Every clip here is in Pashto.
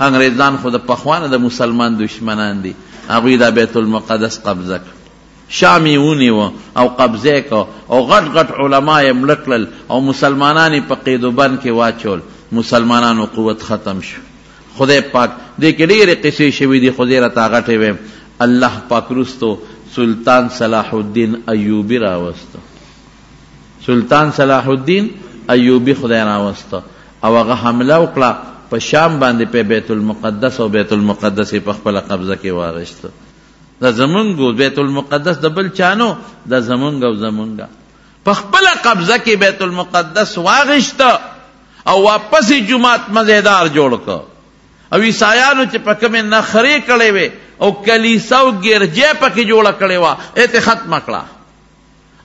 انګریزان خو د پخوا نه د مسلمان دشمنان دي هغوی دا بیت المقدس قبضه کړ شام یې ونیو او قبضه کو او غټ غټ علما یې مړه کړل او مسلمانان یې په قید و بند کې واچول مسلمانانو قوت ختم شو خدای پاک دې کې ډېرې قصې شوې دي خو زه یې راته غټې ویم الله پاک وروستو سلطان صلاح الدین ایوبي راوستو سلطان صلاح الدین ایوبي خدای راوستو او هغه حمله وکړه په شام باندې په بیت المقدس او بیت المقدس په خپل قبضه کې وارشت دا زمونږ بیت المقدس د بل چانو دا زمونږ او زمونږ په خپل قبضه کې بیت المقدس واغشت او واپس جمعات مزیدار جوړ ک او عیسایانو چې په کومه نخري کړي وي او کلیسا او ګرځې پکې جوړ کړي وا اته ختم کړه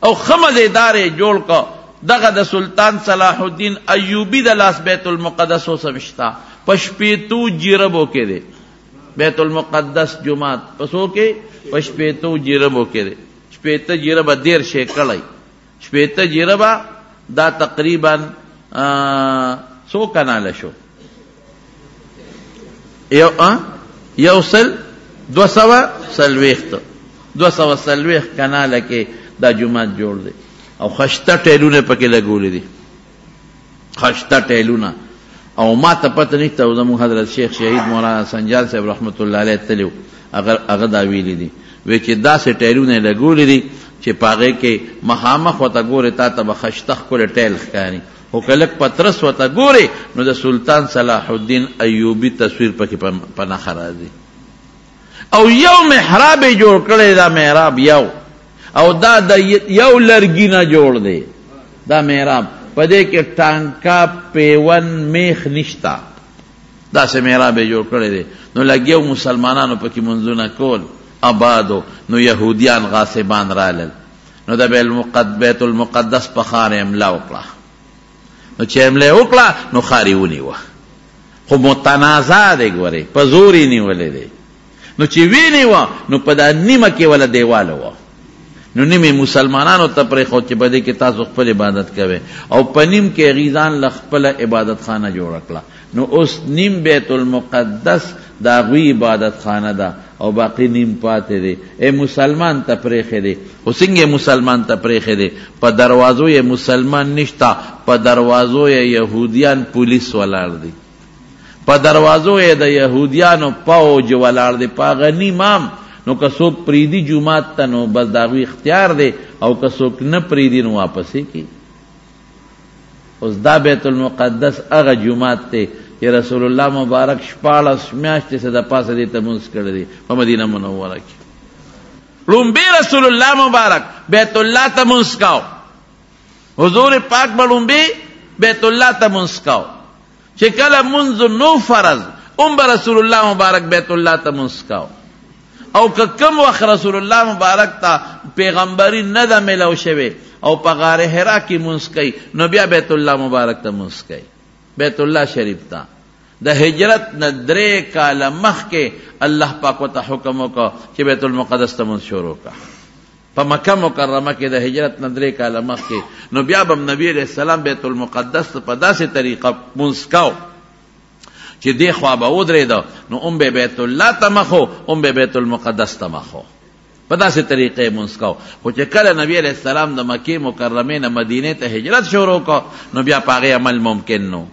او ښه مزیدار یې جوړ کړ، دغه د سلطان صلاح الدین ایوبي د لاس بیت المقدس اوس هم شته، په شپېتو جربو کې دی، بیت المقدس جومات په څو کې؟ په شپېتو جربو کې دی، شپېته جربه دېرش یې کړی، شپېته جربه دا تقریبا څو کناله شو؟ یو ا یو سل دو سوا سلویخت دو سوا سلویخت کنال کې دا جماعت جوړ دی او خشته ټیلونه پکې لګولې دي خشته ټیلونه او ما ته پته نشته او زموږ حضرت شیخ شهید مولانا سنجال صاحب رحمت الله علیه تلو اگر هغه دا ویلي دي وی چې دا سه ټیلونه لګولې دي چې پاغه کې مخامخ وته ګوره تا ته بخشتخ کول ټیل ښکاری خو که لږ په ترس ورته ګورې نو د سلطان صلاح الدین ایوبي تصویر پکې په نښه راځي او یو محراب یې جوړ کړی دا محراب یو او دا د یو لرګي نه جوړ دی دا محراب په دې کې ټانکا پیون میخ نشتا دا سه محراب یې جوړ کړی دی نو لګیو مسلمانانو پکې منځونه کول آبادو نو يهوديان غاصبان رالل نو د بیت المقدس په ښار یې حمله وکړه نو چې حمله یې وکړه نو ښار یې ونیوه خو متنازع دی ګورې په زور یې نیولی دی نو چې وینیوه نو په دا نیمه کې وله دیواله وه نو نیمه مسلمانانو ته پرېښود چې په دې کې تاسو خپل عبادت کوئ او په نیم کې هغوی ځان له خپله عبادت خانه جوړه کړه نو اوس نیم بیت المقدس د هغوی عبادت خانه ده او باقی نیم پاتې دی ای مسلمان ته پرېښی دی خو څنګه مسلمان ته پرېښی دی په دروازو یې مسلمان نشته په دروازو یې یهودیان پولیس ولاړ دي په دروازو یې د یهودیانو پوج ولاړ دی په هغه نیم هم نو که څوک پریدي جومات ته نو بس د هغوی اختیار دی او که څوک نه پریدي نو واپسې کېږي اوس دا بیت المقدس هغه جومات دی چې رسول الله مبارک شپاړس میاشتې څه د پاسه دې ته مونځ کړی دی په مدینه منوره کې لومبی رسول الله مبارک بیت الله ته مونځ کاو حضور پاک به لومبی بیت الله ته مونځ کاو چه کله لمونځ نو فرض هم به رسول الله مبارک بیت الله ته لمونځ کاو او که کم وخت رسول الله مبارک ته پیغمبري نه ده ملو شوې او په غار حرا کې لمونځ کوي نو بیا بیت الله مبارک ته لمونځ کوي بیت الله شریف ته د هجرت نه درې کاله مخکې الله پاک ورته حکم وکړ چې بیت المقدس ته مونځ شروع کړه په مکه مکرمه کې د هجرت نه درې کاله مخکې نو بیا به نبی علیه السلام بیت المقدس ته په داسې طریقه مونځ کاو چې دې خوا به ودرېده نو هم به بیت الله ته مخ و هم به بیت المقدس ته مخ و په داسې طریقه یې مونځ کاو خو چې کله نبی علیه السلام د مکې مکرمې نه مدینې ته هجرت شروع کړ نو بیا په هغې عمل ممکن نو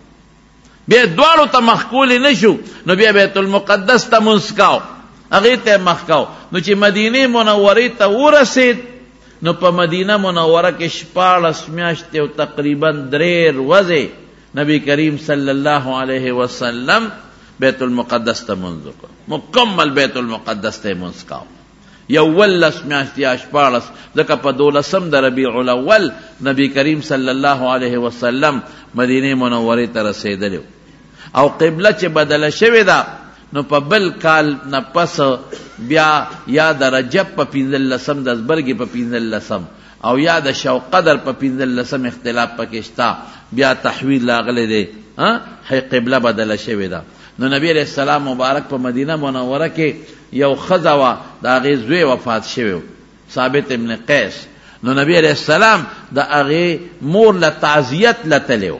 بیا دواړو ته مخکول نه شو نو بیا بیت المقدس ته منسکاو هغه ته مخکاو نو چې مدینه منوره ته ورسید نو په مدینه منوره کې شپاړس میاشتې او تقریبا درې ورځې نبی کریم صلی الله علیه وسلم بیت المقدس ته منځ وکړ مکمل بیت المقدس ته منځ کاو یوولس میاشتې یا شپاړس ځکه په دولسم د ربیع الاول نبی کریم صلی الله علیه وسلم مدینه منورې ته رسېدلی او قبله چې بدله شوې ده نو په بل کال نه پس بیا یا د رجب په پنځلسم د زبرګې په پنځلسم او یا د شوق قدر په پنځلسم اختلاف پکې شته بیا تحویل راغلی دی هی قبله بدله شوې ده نو نبی علیه السلام مبارک په مدینه منوره کې یو ښځه وه د هغې زوی وفات شوی و ثابت ابن قیس نو نبی علیه السلام د هغې مور له تعزیت له تلی و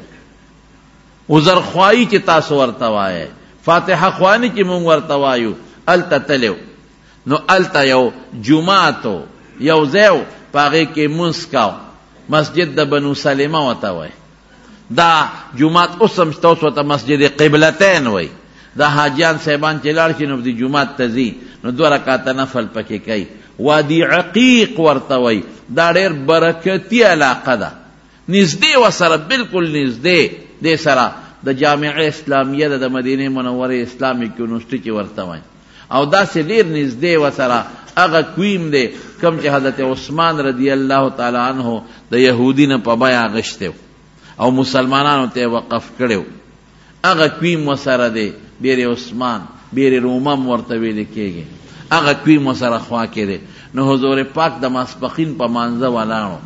عذرخواهي چې تاسو ورته وایئ فاتحه خواني چې مونږ ورته وایو هلته تلی و نو هلته یو جومات و، یو ځای و، په هغې کې لمونځ کاوه، مسجد د بنو سلمه ورته وایي، دا جومات اوس هم شته، اوس ورته مسجد قبلتین وایي، دا حاجیان صاحبان چې لاړ شي نو دې جومات ته ځي، نو دوه رکعته نفل پکې کوي، وادي عقیق ورته وایي، دا ډېر برکتي علاقه ده. نږدې وه سره بالکل نږدې دې سره د جامعه اسلامیه د مدینه منوره اسلامیک یونیورسټي چې ورته وایي او داسې ډیر نږدې وه سره هغه کویم دی کوم چې حضرت عثمان رضی الله تعالی عنه د یهودی نه په بیا غشته او مسلمانانو ته وقف کړو هغه کویم وسره دی بیر عثمان بیر روم هم ورته ویل کېږي هغه کویم وسره خوا کې دی نو حضور پاک د ماسپخین په مانځه ولاړو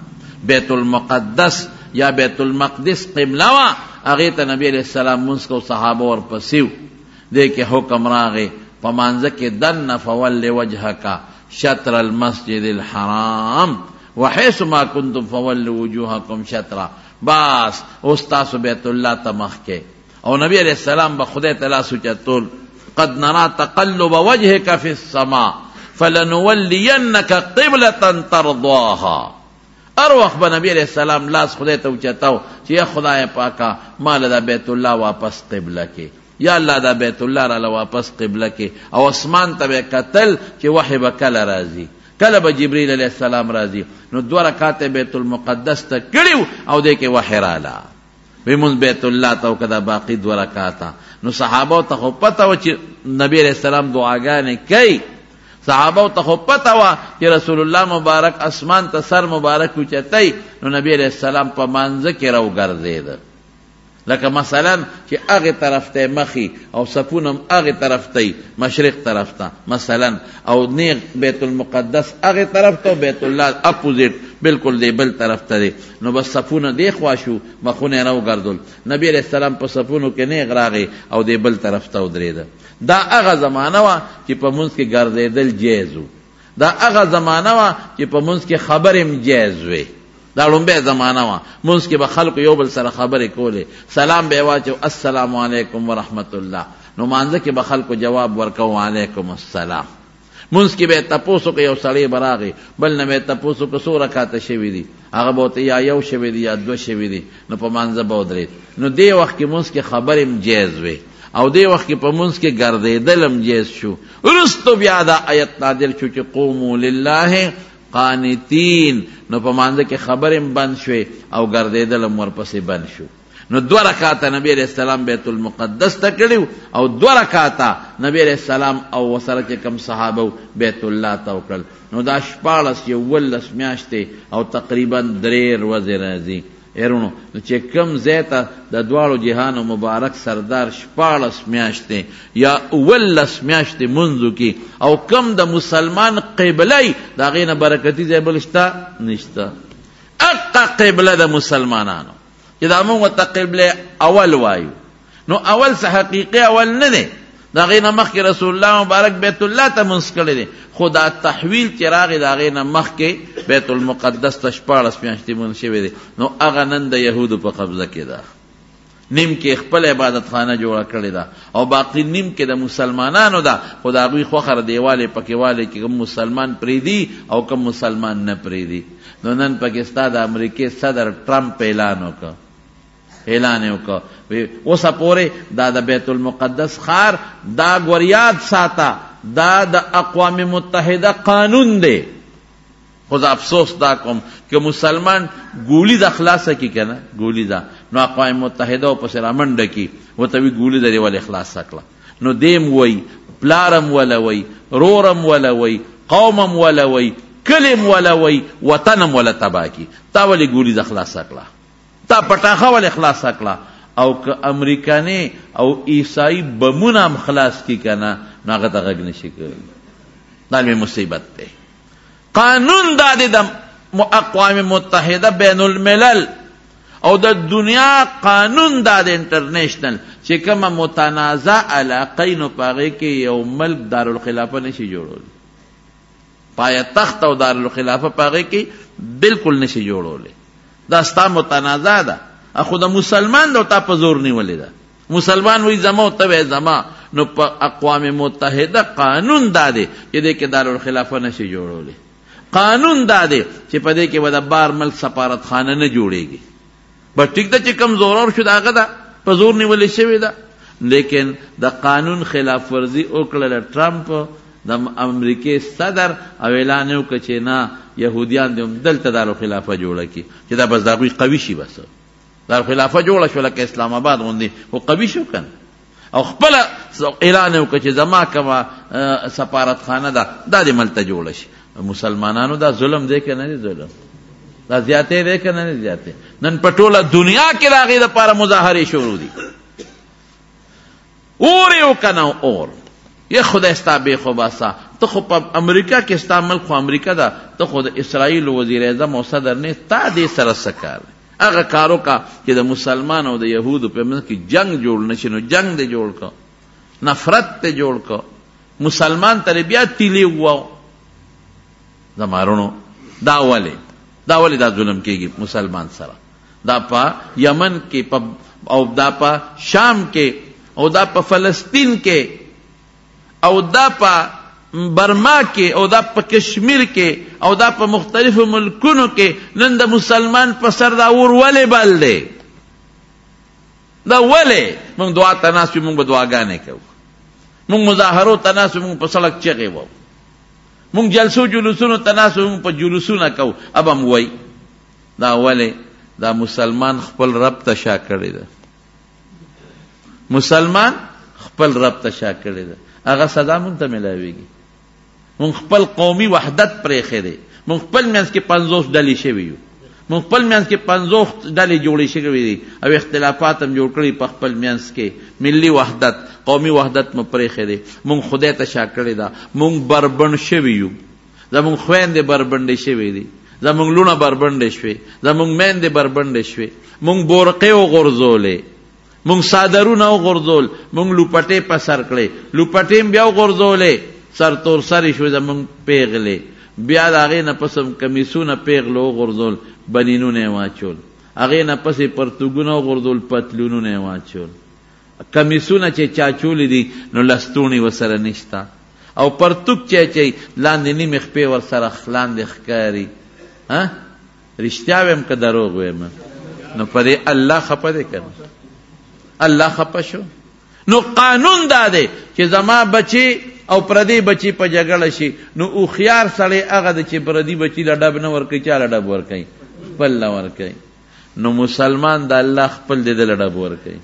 بیت المقدس یا بیت المقدس قبله وه هغې ته نبی علیه السلام مونځ کو صحابه ورپسې و دی کې حکم راغی په مانځه کې دننه فول وجهک شطر المسجد الحرام وحيث ما كنتم فولوا وجوهكم شطرا بس اوس تاسو بیت الله ته مخ کې او نبی علیہ السلام به خدای ته لاس اوچتول قد نرا تقلب وجهك في السماء فلنولينك قبلة ترضاها ار وخت به نبی علیہ السلام لاس خدای ته اوچتاو چې یا خدای پاکا مال دا بیت الله واپس قبله کې یا الله دا بیت الله را لواپس قبله کې او اسمان ته به قتل چې وحی به کله راځي کله به جبرئیل علیه السلام راځي نو دوه رکعات بیت المقدس ته کړیو او دې کې وحی رااله وی مونږ بیت الله ته وکړه باقی دوه رکعات نو صحابه ته خو پته و چې نبی علیہ السلام دعاګانې کوي صحابه ته خو پته و چې رسول الله مبارک اسمان ته سر مبارک اوچتای نو نبی علیہ السلام په مانځ کې راو ګرځید لکه مثلا چې هغه طرف ته مخي او سپونم هغه طرف ته مشرق طرف ته مثلا او نیغ بیت المقدس هغه طرف ته بیت الله اپوزیټ بالکل دی بل طرف ته دی نو بس سپونه دی خوا شو مخونه راو ګرځول نبی علیہ السلام په سپونو کې نیغ راغی او دی بل طرف ته ودرېده دا هغه زمانہ وا چې په منځ کې ګرځېدل جایز وو دا هغه زمانه وه چې په منځ کې خبرې هم جایز وې دا لومبه زمانہ وا مونږ کې به خلق یو بل سره خبرې کولې سلام به واچو السلام علیکم ورحمت الله نو مانځه کې به خلق جواب ورکو علیکم السلام مونږ کې به تاسو کې یو سړی براغي بل نه به تاسو کې سو رکعات شوی دی هغه بوته یا یو شوی دی یا دو شوی دی نو په مانځه به درې نو دې وخت کې مونږ کې خبرې جایز وې او دې وخت کې په منځ کې ګرځېدل هم جیز شو وروسته بیا دا آیت نادر شو چې قومو لله قانتین نو په مانځ کې خبرې هم بند شوې او ګرځېدل هم ورپسې بند شو نو دو رکعاته نبی علیہ السلام بیت المقدس ته کړیو او دو رکعاته نبی علیہ السلام او وسره چې کم صحابه بیت الله ته وکړل نو دا شپاړس یو ولس میاشتې او تقریبا درې ورځې راځي اې وروڼو! نو چې کوم ځای ته د دواړو جهانو مبارک سردار شپاړس میاشتې یا اوولس میاشتې مونځ وکړي او کوم د مسلمان قبله وي د هغې نه برکتي ځای بل شته؟ نشته. اقا قبله د مسلمانانو چې دا مونږ ورته قبله اول وایو نو اول څه حقیقي اول نه دی دا غي نه مخکې رسول الله مبارک بیت الله ته منځ کړی دی خو دا تحویل چې راغی دا غي نه مخکې بیت المقدس ته شپاړس میاشتې منځ شوی دی نو هغه نن د یهودو په قبضه کې ده نیم کې خپل عبادت خانه جوړه کړې ده او باقی نیم کې د مسلمانانو ده خو د هغوی خوخر دیوالې پکې والې چې کوم مسلمان پریدي او کوم مسلمان نه پریدي نو نن پکې ستا د امریکې صدر ټرمپ اعلان وکړ اعلان یې وکړ وی اوسه پورې دا د بیت المقدس ښار دا ګوریاد ساته دا د اقوام متحده قانون دی خو زه افسوس دا کوم که مسلمان ګولی د خلاصه کی کنه ګولی دا نو اقوام متحده په سره منډه کی وته وی ګولی د ول اخلاص کړه نو دیم وای پلارم ولا وای رورم ولا وای قومم ولا وای کلم ولا وای وطنم ولا تباکی تا ولی ګولی د خلاص کړه تا پټاخه ولی خلاصه کړه او که امریکنی او عیسائی بمونه هم خلاص کی کنه نو هغه ته غږ نشي کوي دا لوی مصیبت دی قانون دا دی د اقوام متحده بین الملل او د دنیا قانون دا د انټرنیشنل چې کومه متنازع علاقه نو پاغه کې یو ملک دارالخلافه نشي جوړول پایتخت او دارالخلافه په هغې کې بلکل نه شي جوړولی دا ستا متنازع ده خو د مسلمان د تا په زور نیولې ده مسلمان وی زما او ته زما نو په اقوام متحده قانون دا دی چې دې کې دارالخلافه نه شي جوړولی قانون دا دی چې په دې کې به د بار ملک سفارتخانه نه جوړېږي بس ټیک ده چې کم زورور شو د هغه ده په زور نیولې شوې ده لیکن د قانون خلاف ورزي وکړله ټرمپ د امریکې صدر او اعلان یې وکړ چې نه یهودیان دې هم دلته دارو خلافه جوړه کړي چې دا بس د هغوی قوي شي بس دارو خلافه جوړه شوه لکه اسلام آباد غوندې خو قوي شو که نه او خپل اعلان وکړ چې زما کما سفارت خانه ده دا دې ملته جوړ شي مسلمانانو دا ظلم دی که نه دی ظلم دا زیاتې دی که نه دی زیاتې نن په ټوله دنیا کې د هغې دپاره مظاهرې شروع دي اور یې وکنه اور یه خدای ستا بې خوباسه ته خو په امریکا کې ستا ملک خو امریکا ده ته خو د اسرائیل وزیر اعظم او صدر نه تا دې سره څه کار دی هغه کار وکړه چې د مسلمان او د یهودو په منځ کې جنګ جوړ نشي نو جنګ دې جوړ کړ نفرت دې جوړ کړ مسلمان ترې بیا تیلی وواو زمارونو دا ولې دا ولې دا ظلم کېږي مسلمان سره دا په یمن کې په او دا په شام کې او دا په فلسطین کې او دا په برما کې او دا په کشمیر کې او دا په مختلفو ملکونو کې نن د مسلمان په سر دا اور ولې بل دی دا ولې موږ دعا ته ناست موږ به دعاګانې کوو موږ مظاهرو ته ناست موږ په سړک چغې وو موږ جلسو جلوسونو ته ناست موږ په جلوسونه کوو اب هم وای دا ولې دا مسلمان خپل رب ته شا کړی ده مسلمان خپل رب ته شا کړی ده هغه سزا مونږ ته ملاویږي مونږ خپل قومي وحدت پرې خېره مونږ خپل منځ کې 50 ډلې شوی یو مونږ خپل منځ کې 50 ډلې جوړې شوې دي او اختلافات هم جوړ کړي په خپل منځ کې ملي وحدت قومي وحدت مو پرې خېره مونږ خدای ته شا کړی ده مونږ بربند شوی یو زموږ خویندې بربنډې شوې دي، زموږ لوڼه بربنډې شوې، زموږ میندې بربنډې شوې، موږ بورقې وغورځولې، موږ څادرونه وغورځول، موږ لوپټې په سر کړې، لوپټې هم بیا وغورځولې، سرتورسرې شوې زموږ پېغلې، بیا د هغې نه پس هم کمیسونه پېغلو وغورځول، بنینونه یې واچول، هغې نه پس یې پرتوګونه وغورځول، پتلونونه یې واچول، کمیسونه چه چا چولی دی نو لستوڼی ورسره نشته او پرتوک چه چی لاندی نیمی خپی ورسره لاندی ښکاری ها رشتیا ویم که دروغ ویم نو پدی الله خپه دی کنه الله خپه شو نو قانون دا دی چې زما بچي او پردي بچي په جګړه شي نو او خيار سړی هغه د چې پردي بچي لډب نه ورکي چا لډب ورکي خپل نه ورکي نو مسلمان د الله خپل دی دل ډب ورکي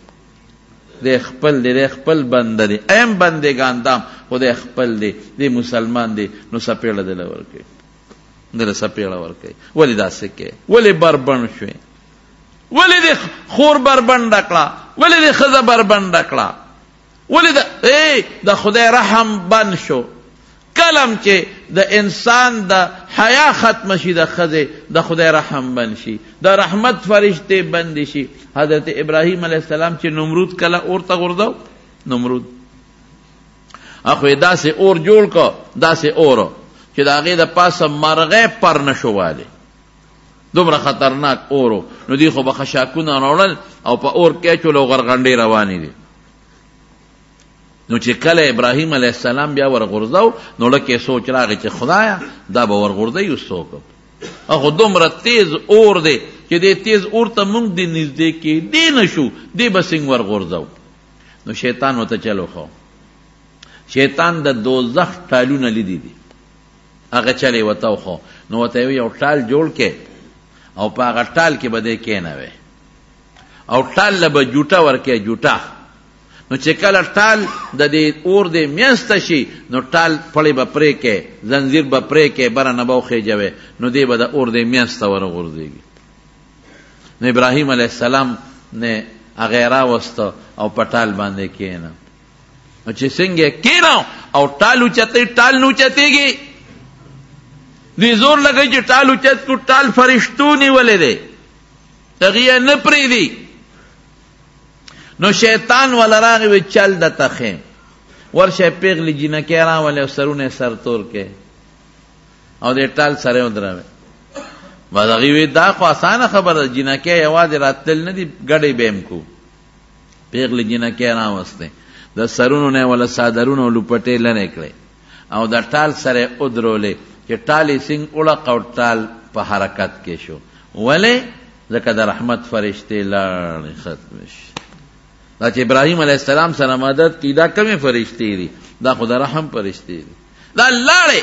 دی خپل دی دی خپل بنده دی ایم بندگان دام خو دی خپل دی دی مسلمان دی نو سپیړه دل ورکي دل سپیړه ورکي ولی دا سکه ولی بربن شوي ولی دی خور بربن ډکړه ولی دی خزه بربن ډکړه ولې د ای د خدای رحم بند شو کلم چې د انسان د حیا ختم شي د خزه د خدای رحم بند شي د رحمت فرشته بند شي حضرت ابراهیم علی السلام چې نمرود کله اورته غردو نمرود اخو داسې اور جوړ کو داسې اور چې د هغه د پاسه مرغه پر نشواله دومره خطرناک اور و نو دوی خو به خشاکونه راوړل او په اور کې اچول او غرغنډې روانې دي نو چې کله ابراهیم علیه السلام بیا ورغورځاو نو لکه سوچ راغی چې خدایا دا به ورغورځي یو څوک هغه دومره تیز اور دی چې دې تیز اور ته موږ دې نږدې کې دی نشو دې به څنګه ورغورځاو نو شیطان وته چلو خو شیطان د دوزخ ټالونه لیدي دي هغه چلې وتو خو نو وته یو یو ټال جوړ کې او په هغه ټال کې به دې کې نه وي او ټال له به جوټه ورکه جوټه نو چې کله ټال د دې اور دې میاست شي نو ټال پړې به پرې کې زنجیر به پرې کې بر نه بو خېجوي نو دې به د اور دې میاست ور غورځيږي نو ابراهيم عليه السلام نه اغیرا وست او پټال باندې کېنه نو چې څنګه کیناو او ټالو چته ټال نو چتهږي دې زور لګی چې ټالو چت کو ټال فرشتو نیولې ده تغیه نه پری دی نو شیطان ولا راغی وی چل د تخه ورشه پیغلی جنہ کې را ولې سرونه سر تور کې او دې ټال سره ودراوي مزغی وی دا خو اسانه خبره جنہ کې یوازې راتل نه دی ګړې بیم کو پیغلی جنکه راوسته د سرونو نه ولا صادرونو لپټې لنې کړې او د ټال سره ودرولې چې ټالې سنگ اړه قوت ټال په حرکت کې شو ولې ځکه د رحمت فرشته لاړ ختم شي دا چې ابراهيم عليه السلام سره مدد کی دا کمی فرشتي دي دا خدای رحم فرشتي دي دا لاړې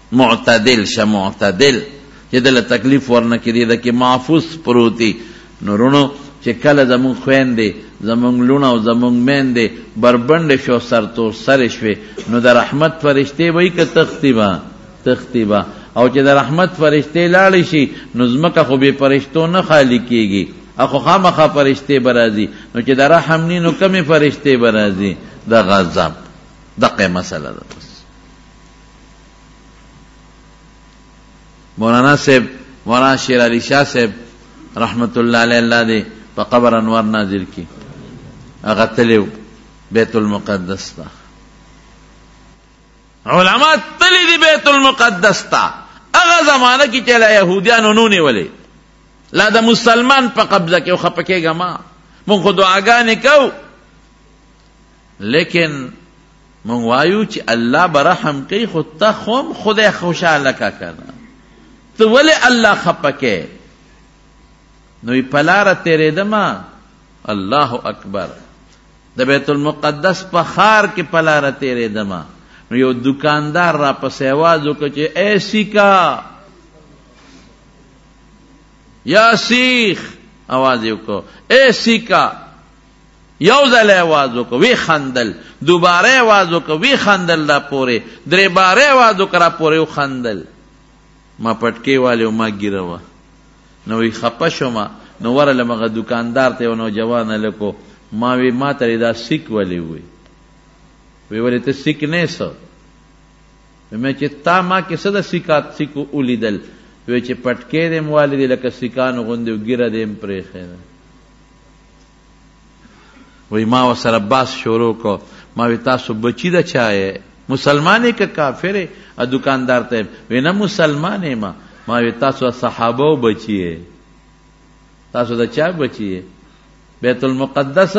معتدل شه معتدل چې دله تکلیف ورنه کړي د کې محفوظ پروتي نو رونو چې کله زمونږ خويندې زمونږ لونه او زمونږ میندې بربنډې شو سرتور سرې شوې نو د رحمت فرشتې وایي که تختی به تختی به او چې د رحمت فرشتې لاړې شي نو ځمکه خو بې فرشتو نه خالی کېږي اخو خامخا فرشتې به راځي نو چې د رحم نی نو کمې فرشتې به راځي د غضب دقه مسله ده مولانا صاحب مولانا شیر علی شاه صاحب رحمت الله علیه الله دې په قبر انوار نازل کی هغه تلو بیت المقدس ته علما تللی دی بیت المقدس ته هغه زمانہ کې چې لا يهوديانو نو نیولې لا د مسلمان په قبضه کې خو پکېګه ما مونږ خو دعاګانې کوو لیکن مونږ وایو چې الله به رحم کوي خو ته خو هم خدای خوشحاله که که نه ته ولې الله خفه کوې نو یې په لاره تېرېدم الله اکبر د بیت المقدس په ښار کې په لاره تېرېدم نو یو دکاندار را پسې اواز وکړ چې ای سیکا یا سیخ اواز یې وکړو ای سیکا یو ځل یې اواز وکړ، ویې خندل، دوباره یې اواز وکړ، ویې خندل، دا پورې درې باره یې اواز وکړ، را پورې وخندل. ما پټکې والې او ما ږیره وه، نو وي خپه شوم، نو ورغلم هغه دوکاندار ته یو نوجوان هلک و، ما وي ما ته دې دا سیک ولې ووی؟ وی ولې ته سیک نه یې څه؟ مې چې تا ما کې څه د سیکات سیکو ولیدل؟ وی چې پټکې دې هم والې دي لکه سیکانو غوندې او ږیره دې هم پرېښې ده. وی ما وسره باس شروع کو ما وی تاسو بچی د چای مسلمانې که کافرې ا دکاندار ته وی نه مسلمانې ما ما وی تاسو صحابه او بچی تاسو د چا بچی بیت المقدس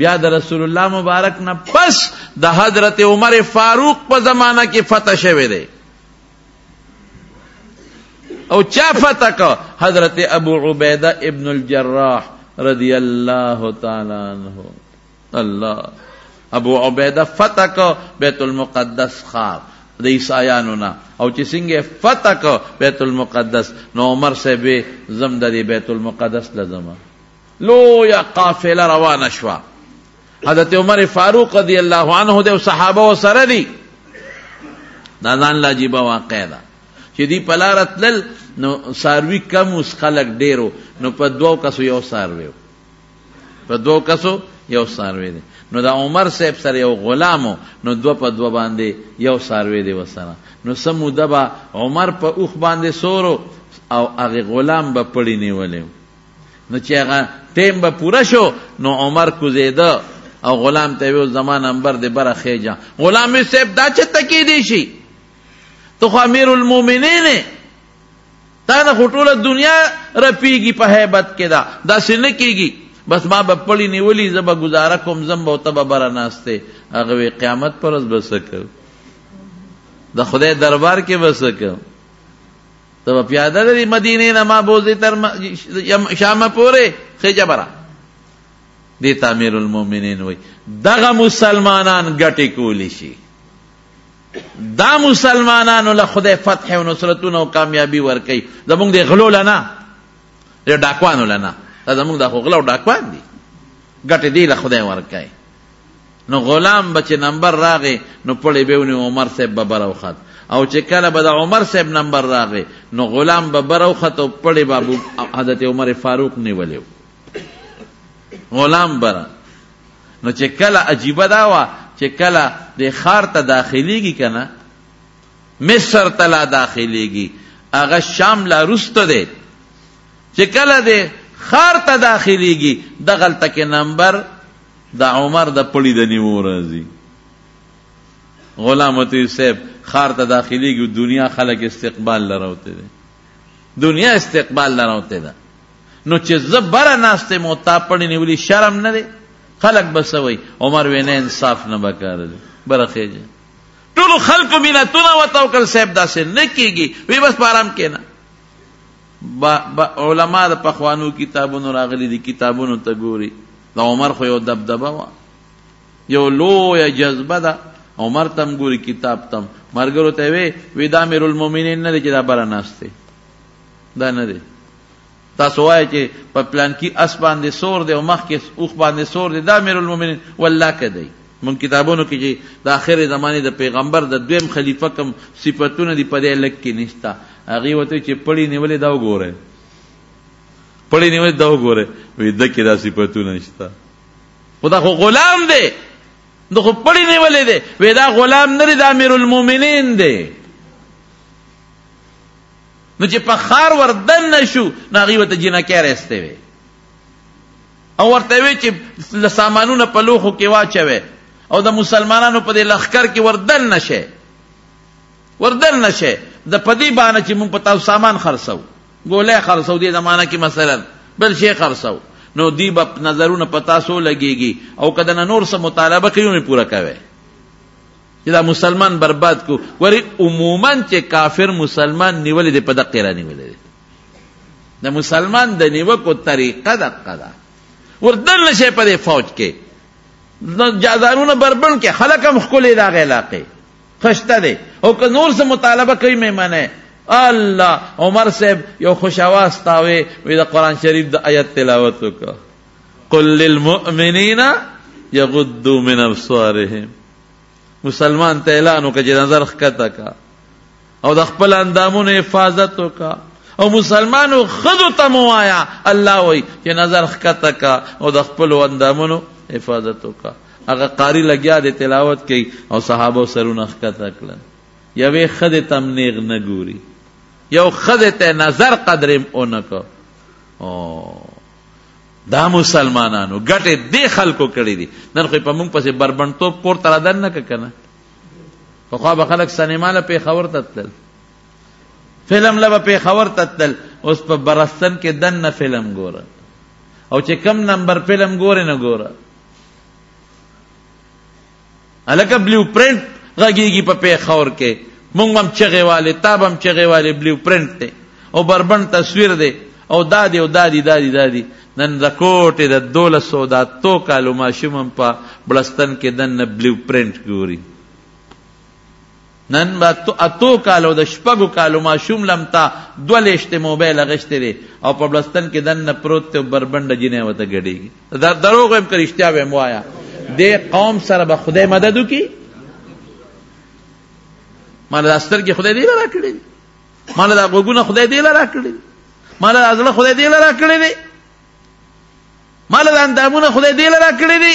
بیا د رسول الله مبارک نه پس د حضرت عمر فاروق په زمانہ کې فتح شوه دی او چا فتح کو حضرت ابو عبیده ابن الجراح رضی اللہ تعالی عنہ اللہ ابو عبیده فتح کو بیت المقدس خار د عیسایانو نه او چې څنګه فتح کو بیت المقدس نو عمر سے به زم د بیت المقدس لزمه لو یا قافله روانه شوه حضرت عمر فاروق رضی الله عنه د صحابه او سره دي دا ځان لا جيبه واقع ده چې دی پلار تل نو ساروی کم اوس خلق ډیرو نو په دوو کسو یو ساروی په دوو کسو یو ساروی دی نو دا عمر صاحب سره یو غلامو نو دو په دو باندې یو ساروی دی وسره نو سمو دبا عمر په اوخ باندې سورو او هغه غلام به پړی نیولې نو چې هغه ټیم به پوره شو نو عمر کوزیده او غلام ته ویو زما نمبر دې بره خېجا غلام یې صاحب دا چې تکې دی شي ته خو امیر المؤمنین تا نه خو ټوله دنیا رپیږي په هیبت کې دا داسې نه کېږي بس ما به پړی نیولی زه به ګزاره کوم زم به ته به بره ناسته هغه وی قیامت پر ورځ به څه کوم د خدای دربار کې به څه کوم ته به پیاده د مدینې نه ما بوځې تر شامه پورې ښې جبره دې ته امیرالمؤمنین وایي دغه مسلمانان ګټې کولی شي دا مسلمانانو له خدای فتح او نصرتونه او کامیابی ورکوي زمونږ د غلو له نه د ډاکوانو له نه دا زمونږ د خو غلو ډاکوان دي ګټې دې له خدای ورکوي نو غلام به چې نمبر راغی نو پړې به ونی عمر صاحب به بره وخت او چې کله به د عمر صاحب نمبر راغی نو غلام به بره وخت او پړې به ابو حضرت عمر فاروق نیولی غلام بره نو چې کله عجیبه دا وه چې کله د ښار ته داخلیږي که نه مصر ته لا داخلیږي هغه شام لا روسته دی چې کله د ښار ته داخلیږي دغلته کې نمبر د عمر د پړي د نیو راځي غلام ته صاحب خار ته داخليږي دنیا خلک استقبال لراوته دي دنیا استقبال لراوته ده نو چې زبر ناشته مو تا پړي نیولي شرم نه دي خلک بسوي عمر وینه انصاف نه بکار دي برخه ټول خلق مینا تونه وتاو کل صاحب داسې نه کیږي وی بس پارام کینا با, با علماء د پخوانو کتابونو راغلي دي کتابونو ته ګوري د عمر خو یو دبدبه وه یو لویه جذبه ده عمر ته هم ګوري کتاب ته هم ملګرو ته وی وی دا امیرالمؤمنین نه دی چې دا بره ناست دی دا نه دی تاسو وایئ چې په پلان کې اس باندې سور دی او مخکې اوښ باندې سور دی دا امیرالمؤمنین والله که دی مونږ کتابونو کې چې د آخرې زمانې د پیغمبر د دویم خلیفه کوم صفتونه دي په دې لږ کې نشته هغې ورته چې پړی نیولې دا وګورئ پړې نیوي دا وګوره وې د کې دا صفاتونه نشته خدا خو غلام دی نو خو پړې نیولې دی وې دا غلام نه دی د امیر المؤمنین دی نو چې په خار وردن نشو ناغي وته جنا کې راستې وي او ورته وی چې لسامانونه په لوخو کې واچوي او د مسلمانانو په دې لخر کې وردن نشه وردن نشه د پدی باندې چې مونږ په تاسو سامان خرڅو ګولۍ خرڅوو دې زمانه کې مثلا بل شی خرڅوو نو دی به نظرونه په تاسو لګیږي او که دنه نور څه مطالبه کوي نو پوره کوي چې دا مسلمان برباد کو ګورې عموما چې کافر مسلمان نیولې دی په دقې را نیولې دی د مسلمان د نیوکو طریقه دقه ده وردن نشي په دې فوج کې جازارونه بربند کې خلک هم ښکلې د هغې علاقې خشته دی او که نور څه مطالبه کوي مې منه الله عمر صاحب یو خوش اواز تاوي وی د قران شریف د آیت تلاوت وکړه قل للمؤمنین یغضوا من ابصارهم مسلمان ته اعلان وکړه چې نظر ښکته کا او د خپل اندامونو حفاظت وکړه او مسلمانو خذو ته موایا الله وای چې نظر ښکته کا او د خپل اندامونو حفاظت وکړه هغه قاري لګیا دی تلاوت کوي او صحابه سرونه ښکته کړل یوې ښځې ته هم نیغ نه ګوري یو ښځې ته نظر قدریم ونه کو دا مسلمانانو ګټې دې خلکو کړې دي نن خو په موږ پسې بربنډتوب کور ته رادن نه که نه پخوا به خلک سنیما له پېښور ته تلل فلم له به پېښور ته تلل اوس په برستن کې دننه فلم ګوره او چې کم نمبر فلم ګورې نه ګوره الکه بلیو پرنټ غږیږي په پیښور کې مونږ هم چغې والې تاب هم چغې والې بلیو پرنټ دی او بربند تصویر دی او دادی او دادی دادی دادی نن د کوټې د دولسو دا تو کالو ماشوم هم په بړستن کې دننه بلیو پرنټ ګوري نن به اتو کالو د شپږو کالو ماشوم لم ته دوه لېشتې موبایل اغشتی دی او په بلستن کې دننه پروت دی او بربنډه جینۍ ورته ګډېږي دا دروغ وایم که رښتیا وایم وایه دې قوم سره به خدای مدد وکړي ما له دا سترګې خدای دې له راکړې دي ما له دا غوږونه خدای دې له راکړې دي ما له دا زړه خدای دې له راکړې دي ما له دا اندامونه خدای دې له راکړې دي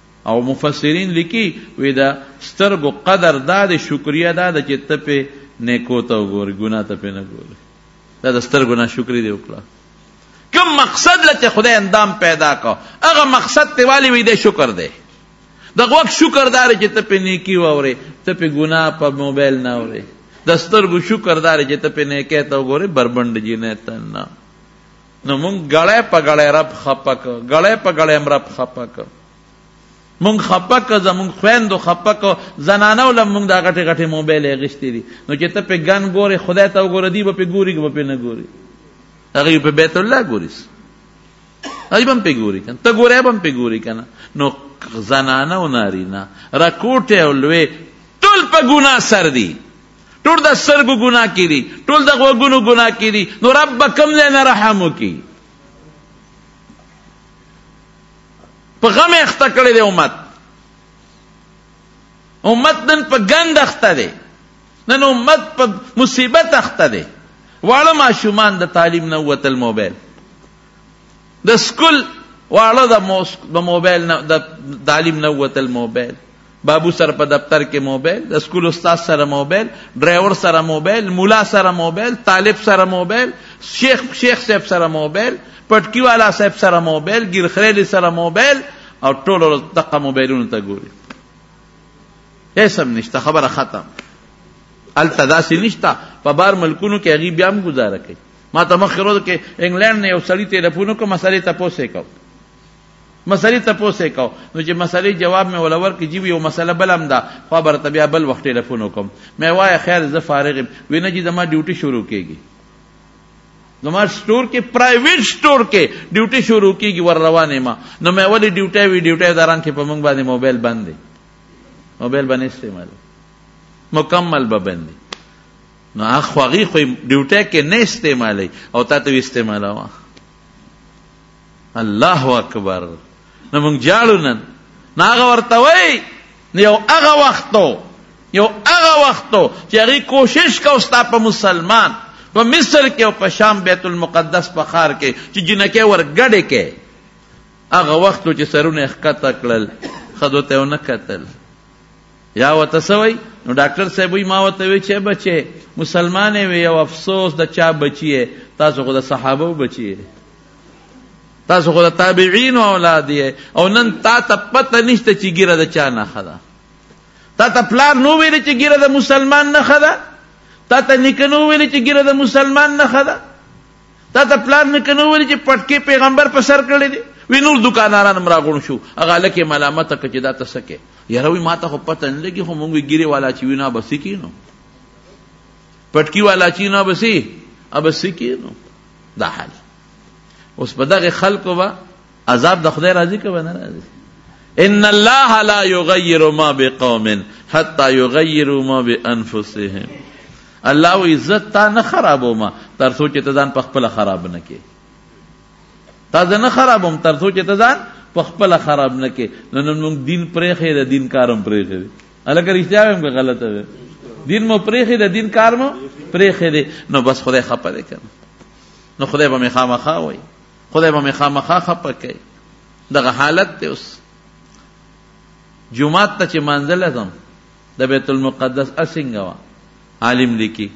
او مفسرین لیکي وي د سترګو قدر دا د شکریا دا د چې ته په نیکو ته وګوري ګناه ته په نه ګوري دا د سترګو نه شکرې دی وکړه کوم مقصد لته خدای اندام پیدا کو هغه مقصد ته والی وي د شکر دی د غوږ شکر دار چې ته په نیکی ووري ته په ګناه په موبایل نه ووري د سترګو شکر دار چې ته په نیکه ته وګوري بربند جنې ته نه نو مونږ ګړی په ګړی رب خپه که ګړی په ګړی هم رب خپه که مونږ خپه که زمونږ خویندو خپه که زنانو له مونږ دا غټې غټې موبایلې اخیستې دي نو چې ته پې ګن ګورې خدای ته وګوره دی به پې ګوري که به پې نه ګوري هغوی په بیت الله ګوري هغوی به هم پې ګوري که ته ګورې به هم پې ګوري که نه نو زنانه او نارینه رکوټې او لوې ټول په ګناه سر دي ټول د سترګو ګناه کړي ټول د غوږونو ګناه کړي نو رب به کوم ځای نه رحم وکړي په غم اخته کړی دی امت امت نن په ګند اخته دی نن امت په مصیبت اخته دی واړه ماشومان د تعلیم نه وتل موبایل د سکول واړه د موبایل نه د تعلیم نه وتل موبایل بابو سره په دفتر کې موبایل، د سکول استاد سره موبایل، ډرایور سره موبایل، مولا سره موبایل، طالب سره موبایل، شیخ شیخ صاحب سره موبایل، پټکی والا صاحب سره موبایل، ګیرخریلی سره موبایل او ټول ورځ دغه موبایلونو ته ګوري هیڅ هم نشته خبره ختم هلته داسې نشته په بار ملکونو کې هغوی بیا هم ګزاره کوي ما ته مخکې ورځ کې انګلینډ نه یو سړي تېلفون وکړو مسلې تپوس یې کوو مسلې تپوس یې کو نو چې مسلې جواب مې ولا ورکړي جی یو مسله بل هم ده خو به راته بیا بل وخت ټلیفون وکړم مې وایه خیر زه فارغ یم وی نه جی زما ډیوټي شروع کېږي زما سټور کې پرایویټ سټور کې ډیوټي شروع کېږي ور روانې ما نو مې ولې ډیوټي وی ډیوټي داران کې په موږ باندې موبایل بند دی موبایل باندې استعمال مکمل به بند دی نو هغه خوږی خو ډیوټي کې نه استعمالي او تاسو استعمالوه الله اکبر نو موږ جاړو نن نو هغه ورته وای نو یو هغه وختو یو هغه وختو چې هغه کوشش کو ستا په مسلمان په مصر کې او په شام بیت المقدس په خار کې چې جنکه ورګړې کې هغه وختو چې سرونه ښکته کړل خدو ته نه کتل یا وته سوي نو ډاکټر صاحب ما وته وی چې بچي مسلمانې وي او افسوس د چا بچي تاسو خو د صحابه بچي تاسو خو د تابعین اولاد یې او نن تا ته پته نشته چې ګیره د چا نه خدا تا ته پلار نو ویل چې ګیره د مسلمان نه خدا تا ته نکنو ویل چې ګیره د مسلمان نه خدا تا ته پلار نکنو ویل چې پټکی پیغمبر په سر کړی دی وی نور دکاناران مراغون شو هغه لکه ملامت کړه چې دا ته سکه یاره وی ما ته خو پته نه لګي خو مونږ ګیره والا چې وینا بسې کینو پټکی والا چی نو بسی اب سکی نو دا حال اوس په دغه خلکو به عذاب د خدای راضي کوي نه راضي ان الله لا يغير ما بقوم حتى يغيروا ما بانفسهم الله و عزت تا نه خرابو ما تر څو چې ته ځان په خپل خراب نه کې تا ځان نه خرابوم تر څو چې ته ځان په خپل خراب نه کې نن موږ دین پرې خې دین کارم پرې خې الکه رښتیا ویم که غلطه ویم دین مو پرېښې د دین کار مو پرېښې دی نو بس خدای خپه دی که نو خدای به مې خامخا وایي خدای به مې خامخا خپه کوي دغه حالت دی اوس جومات ته چې مانځله ځم د بیت المقدس اسنګه وه عالم لیکي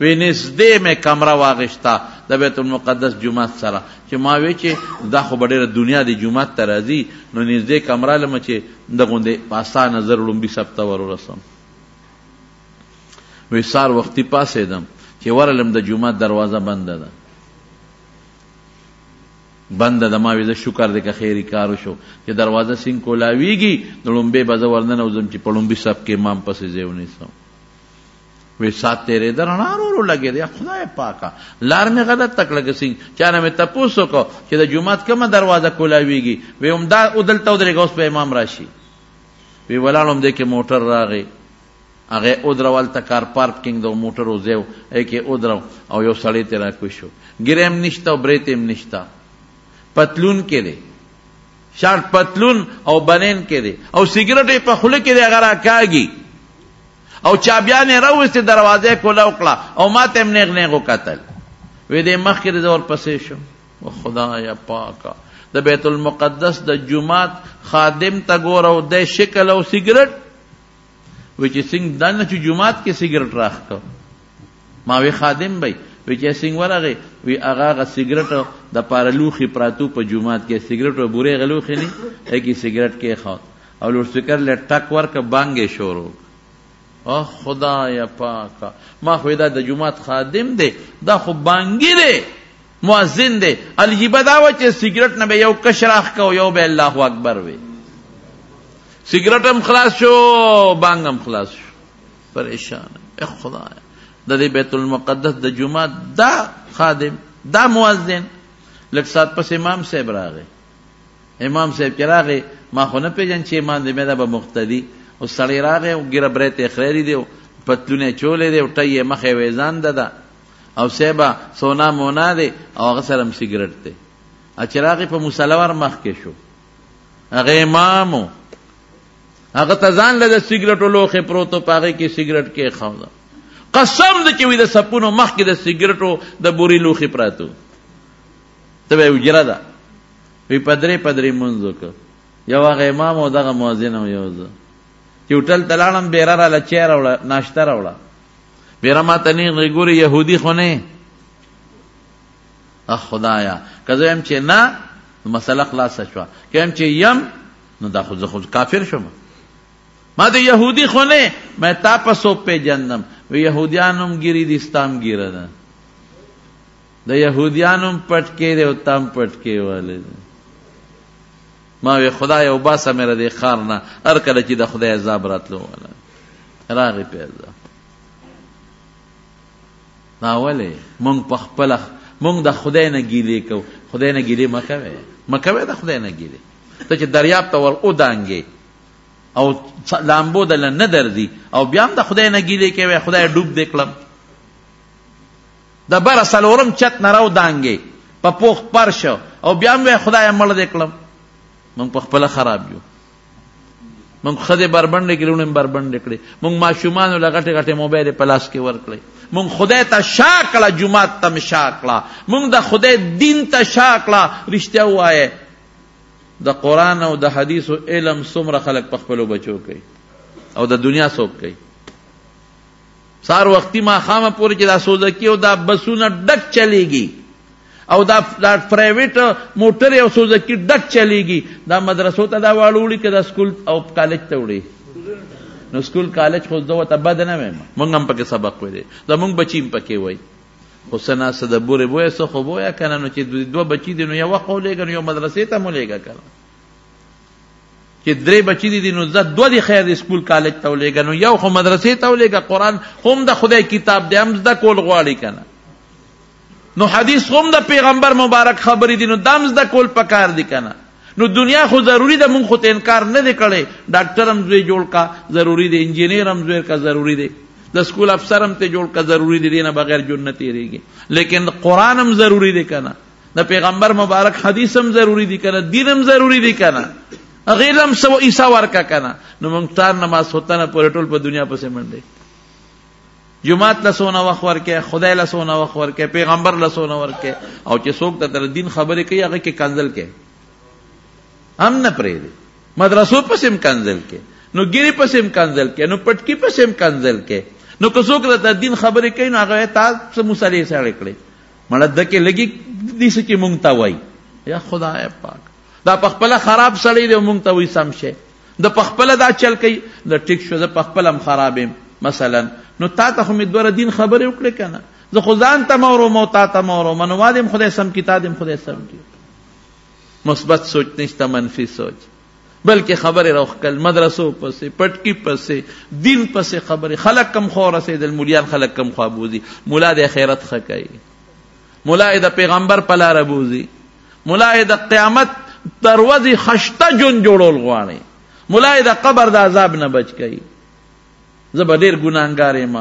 وی نږدې مې کمره واغشته د بیت المقدس جومات سره چې ما وی چې دا خو به ډېره دنیا دې جومات ته راځي نو نږدې کمره لم چې د غوندې په اسانه زر لومبي سب ته ور ورسم وی سار وختي پاسېدم چې ورلم د جومات دروازه بنده ده بنده د ما ویزه شکر دی که خیری کارو شو چې دروازه سین کولاویږي د لومبې به زه ورننه وځم چې په لومبي سب کې امام پسې ځای ونیسم وی سات تیرې د رڼا ورو لګې دی خدای پاکه لار مې غلط تکړه کسي چا نه مې تپوس وکړو چې د جمعات کومه دروازه کولاویږي وی هم دا ودلته ودرېږه اوس په امام راشي وی ولاړم دی کې موټر راغی هغه اودرول ته کار پارکینګ د موټر وزیو کې اودرو او یو سړی ته را کوي شو ګریم نشته او بریت هم نشته پتلون کې دی شارټ پتلون او بنین کې دی او سیګریټ په خوله کې دی هغه راکاږي او چابیان یې راوستې، دروازه یې کولو کړه او ما ته یې نېغ نېغ وکتل. وې دې مخکې دې زه ورپسې شم. و خدایه پاکه! د بیت المقدس د جومات خادم ته ګوره او دی شکل او سیګرټ وی چې څنګه دنه چې جومات کې سیګرټ راخکو ما وی خادم بی وی چه سنګ ورغی وی اغا غا سیګریټ د پاره لوخي پراتو په جمعات کې سیګریټ و بورې غلوخي نه اکی سیګریټ کې خو او لوډ سپیکر له ټک ورک بانګ شروع او خدای پاک ما خو دا د جمعات خادم دی دا خو بانګی دی مؤذن دی الجیبه دا و چې سیګریټ نه به یو کشراخ کو یو به الله اکبر وی سیګریټ هم خلاص شو بانګ هم خلاص شو پریشان ای خدای د دې بیت المقدس د جمعه دا خادم دا مؤذن لږ سات پس امام صاحب راغی امام صاحب چې راغی ما خو نه پیژن چې امام دې مې دا به مقتدی او سړی راغی او ګیره برې ته خریدي دی پتلونه چولې دی او ټي مخې وېزان ده او سیبا سونا مونا دی او هغه سره سیګریټ دی اچراغ په مسلوار مخ کې شو هغه امامو هغه ته ځان له سیګریټو لوخې پروتو په هغې کې سیګریټ کې خاوده قسم د چې وي د سپونو مخ کې د سیګریټو د بوري لوخې پراتو ته به اجره ده وی پدرې پدرې مونږ وکړ یو هغه امام او دغه مؤذن او یو زه چې هوټل ته لاړم بیره را له چیر وړه ناشته را وړه بیره ما ته نیغ ګوري یهودي خو نه اخ خدایا که زه یم چې نه مسله خلاصه شوه که یم چې یم نو دا خو زه خو کافر شوم ما د يهودي خو نه ما تا په سو پیجندم و يهوديانم ګيري دي ستام ګيره ده د يهوديانم پټ کې دی او تام پټ کې والي ما وی خدای او باسه مې را دي خار نه هر کله چې د خدای عذاب راتلو ولا راغی پیدا دا ولې مونږ په خپل مونږ د خدای نه ګیلې کو خدای نه ګیلې مکوي مکوي د خدای نه ګیلې ته چې دریاب ته ور ودانګې او لامبو دل نه درځي او بیا هم د خدای نه ګیلې کوي خدای ډوب دې کړم د بر سلورم چت نه راو دانګې په پوخ پر شو او بیا هم خدای مړ دې کړم مونږ په خپل خراب یو مونږ خځه بربند کړې نو بربند کړې مونږ ماشومان له غټه غټه موبایل په لاس کې ورکړې مونږ خدای ته شاکړه جمعات ته مشاکړه مونږ د خدای دین ته شاکړه رښتیا وایې د قران او د حدیثو علم څومره خلک په خپل بچو کوي او د دنیا څوک کوي سهار وختي ماښامه پورې چې دا سوزکي او دا بسونه ډک چلیږي او دا دا پرایویټ موټر او سوزکی ډک چلیږي دا مدرسو ته دا واړوړي که دا سکول او کالج ته وړي نو سکول کالج خو دوه ته بد نه وایم مونږ هم پکې سبق ویلې زمونږ بچی هم پکې وای خو سنا سده بورې بویا سو خو بویا کنه نو چې دوه بچی دي نو یو خو لېږه نو یو مدرسې ته مو لېږه کنه چې درې بچی دي نو زه دوه دي خیر دي سکول کالج ته ولېږه نو یو خو مدرسې ته ولېږه قرآن هم د خدای کتاب دی هم زده کول غواړي که نه نو حدیث هم د پیغمبر مبارک خبرې دي نو دا هم زده کول پکار دي که نه نو دنیا خو ضروری ده مونږ خو ته انکار نه دی کړی ډاکټر هم زوی جوړ کا ضروری دی انجینیر هم زوی کا ضروری دی د سکول افسر هم ته جوړ کا ضروری دی نه بغیر جنت تیریږي لیکن قرآن هم ضروری دی که نه د پیغمبر مبارک حدیث هم ضروری دی کنه دین هم ضروری دی کنه غیر هم سو عیسا ورکا کنه نو موږ تار نماز هوتنه پر ټول په دنیا پسې منډه جمعات له سونه وخت ورکه خدای له سونه وخت ورکه پیغمبر له سونه ورکه او چې څوک ته تر دین خبرې کوي هغه کې کنزل کې هم نه پرې دی مدرسو پسې هم کنزل کې نو ګری پسې هم کنزل کې نو پټکی پسې هم کنزل کې نو که څوک ته دین خبرې کوي نو هغه تاسو مصالحه سره کړی مړه دکې لګي دي څه چې مونږ ته وای یا خدای پاک دا په خپل خراب سړی دی مونږ ته وای سم شي د په خپل دا چل کوي د ټیک شو د په خپل هم خرابم مثلا نو تا ته خو می دوره دین خبرې وکړې کنه زه خو ځان ته مورو مو تا ته مورو منو وادم خدای سم کی تا دم خدای سم کی مثبت سوچ نشته منفي سوچ بلکې خبرې راوښکل مدرسو پسې پټکی پسې دین پسې خبرې خلک کم خو رسېدل مولیان خلک کم خوا بوزي مولا د خیرت خکای مولا د پیغمبر په لار بوزي مولا د قیامت دروازې خشته جون جوړول غواړي مولا د قبر د عذاب نه بچ کړي زه به ډېر ګناهګار یم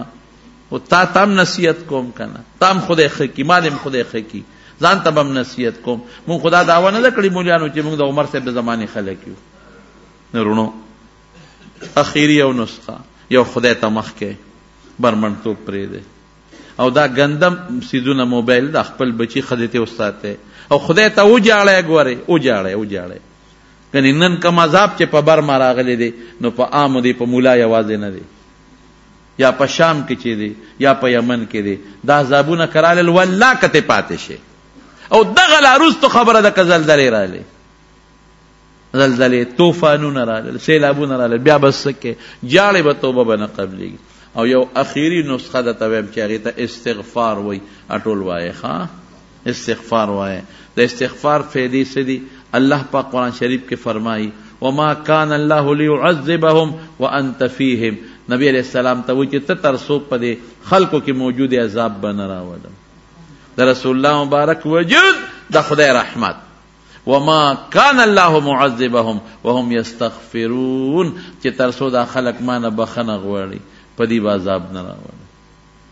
او تا ته هم نصیحت کوم که نه تا هم خدای ښه کړي ما دې هم خدای ښه کړي ځان ته به هم نصیحت کوم مونږ خو دا دعوه نه ده کړې مولیانو چې مونږ د عمر صاحب د زمانې خلک یو نه رونو اخیري یو نسخه یو خدای ته مخکې برمنټوب پرېږدی او دا ګندم سیدونه موبایل دا خپل بچی خدای ته وساته او خدای ته وجاړی ګوره وجاړی وجاړی ګنې نن کوم عذاب چې په برما راغلی دی نو په عامو دی په مولا یوازې نه دی یا په شام کې چې دی یا په یمن کې دی دا عذابونه کرالل ولا کته پاتې شي او دغه لا روستو خبره د کزل دلې رااله زلزلې طوفانونه رااله سیلابونه رااله بیا بس کې جاړې به توبه بنه قبلي او یو اخیری نسخه د تویم چې هغه ته استغفار وای اټول وای ښا استغفار وایه د استغفار فیدی څه دی الله پاک قرآن شریف کې فرمایي وما کان الله ليعذبهم وانت فيهم نبی علیہ السلام ته وی چې ته تر سو په دې خلکو کې موجود عذاب بنه راوړم د رسول الله مبارک وجود د خدای رحمت وما كان الله معذبهم وهم يستغفرون چې تر څو دا خلک مانه بخنه غواړي په دې عذاب نه راوړي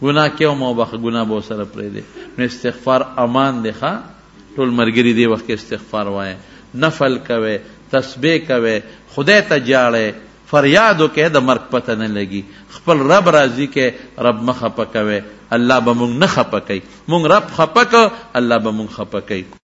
ګناه کې وم او بخ ګناه به سره پرې دی نو استغفار امان دی ښا ټول مرګري دی وخت کې استغفار وای نفل کوي تسبیح کوي خدای ته جاړي فریادو کې د مرګ پته نه لګي خپل رب راضي کې رب مخه پکوي الله به مونږ نه خپکې مونږ رب خپک الله به مونږ خپکې